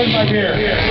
Where's my beer?